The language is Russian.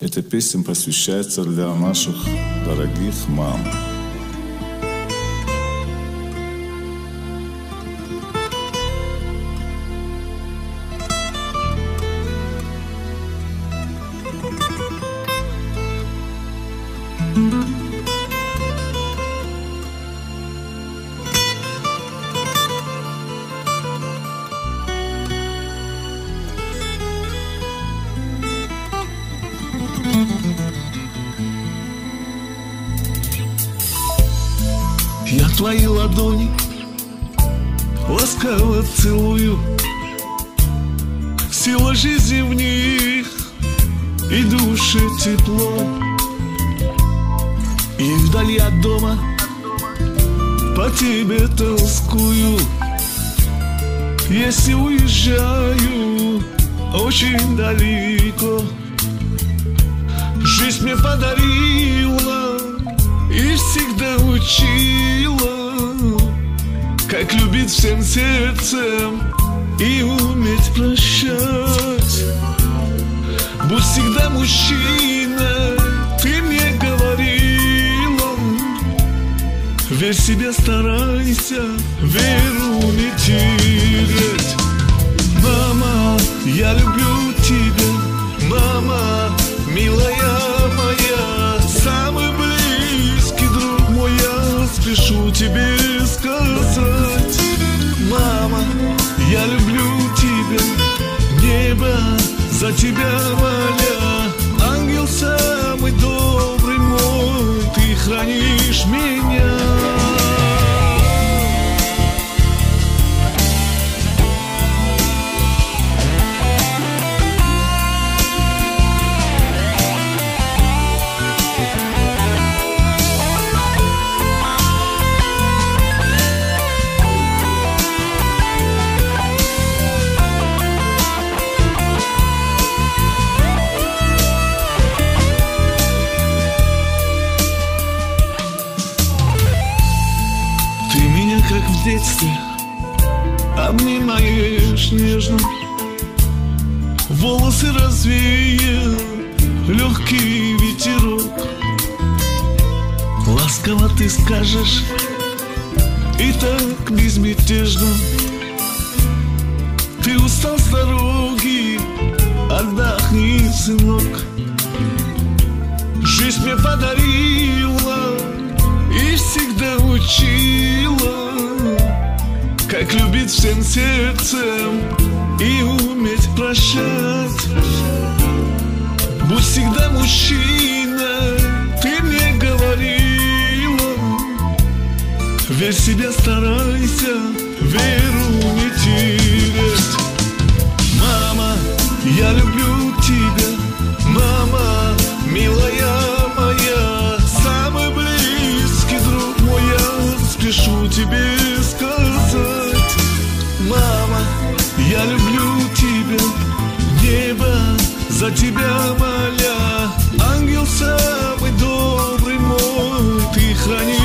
Эта песня посвящается для наших дорогих мам. Я твои ладони ласково целую. Сила жизни в них и душе тепло. И вдали от дома по тебе тоскую. Если уезжаю очень далеко Жизнь мне подарила и всегда учила Как любить всем сердцем и уметь прощать. Будь всегда мужчина, ты мне говорила Верь себе, старайся, веру не терять Мама, я люблю тебя моля Ангел самый добрый мой, ты хранишь меня Обнимаешь нежно. Волосы развеял Легкий ветерок. Ласково ты скажешь И так безмятежно. Ты устал с дороги Отдохни, сынок. Жизнь мне подарила и всегда учила Как любить всем сердцем и уметь прощать. Будь всегда мужчина, ты мне говорила. Верь себе, старайся, веру не терять я люблю тебя, небо за тебя моля. Ангел самый добрый мой, ты храни